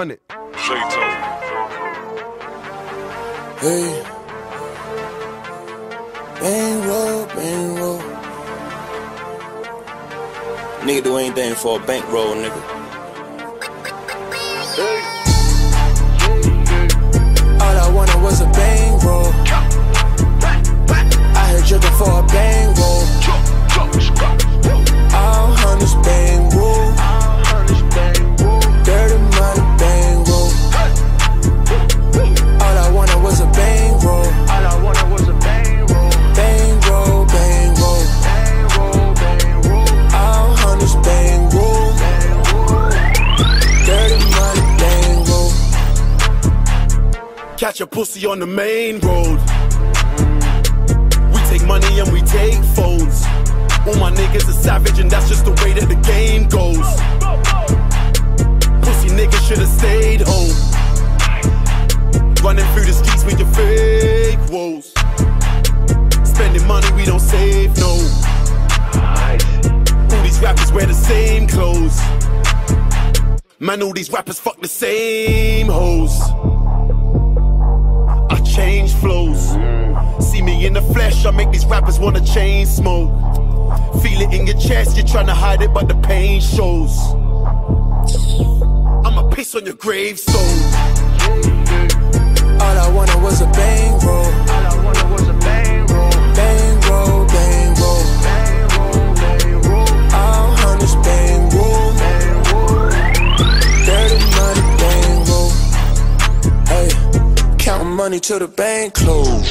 on it. Hey. Bankroll, bang roll. Nigga do anything for a bankroll, nigga. Catch a pussy on the main road. We take money and we take phones. All my niggas are savage, and that's just the way that the game goes. Pussy niggas should've stayed home. Running through the streets with your fake woes. Spending money we don't save, no. All these rappers wear the same clothes. Man, all these rappers fuck the same hoes. Flesh, I make these rappers wanna chain smoke. Feel it in your chest, you're trying to hide it, but the pain shows. I'ma piss on your gravestone. All I wanted was a bang roll. All I wanted was a bankroll, Bang roll, bankroll. bang roll, bankroll, All hunters bang roll. bang roll. Dirty money bankroll. Hey, counting money till the bank close.